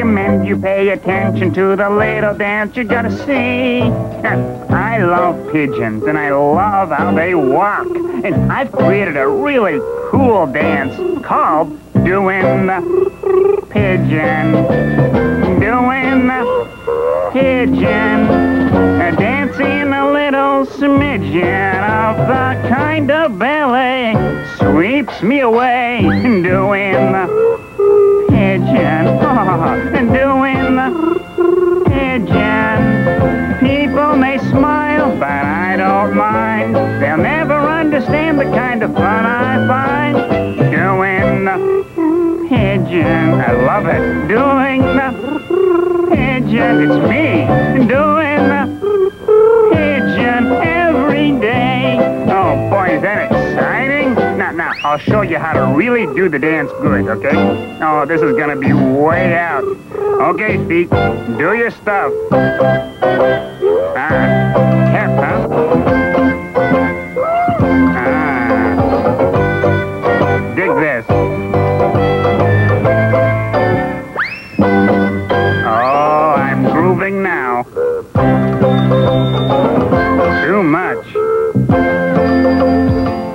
recommend you pay attention to the little dance you're gonna see. I love pigeons and I love how they walk. And I've created a really cool dance called Doing the Pigeon. Doing the Pigeon. Dancing a little smidgen of the kind of ballet sweeps me away. Doing the pigeon. People may smile, but I don't mind. They'll never understand the kind of fun I find. Doing the pigeon. I love it. Doing the pigeon. It's me. Doing the pigeon every day. Oh boy, is that exciting? Now, now, I'll show you how to really do the dance good, okay? Oh, this is gonna be way out. Okay, feet, do your stuff. Tap, huh? Dig this. Oh, I'm grooving now. Too much.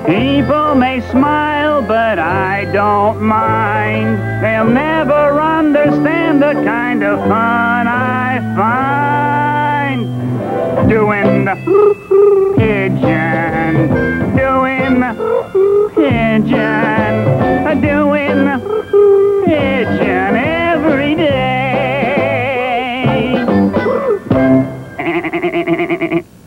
People may smile, but I don't mind. They'll never understand the kind of fun I find the pigeon, doing pigeon, doing pigeon every day.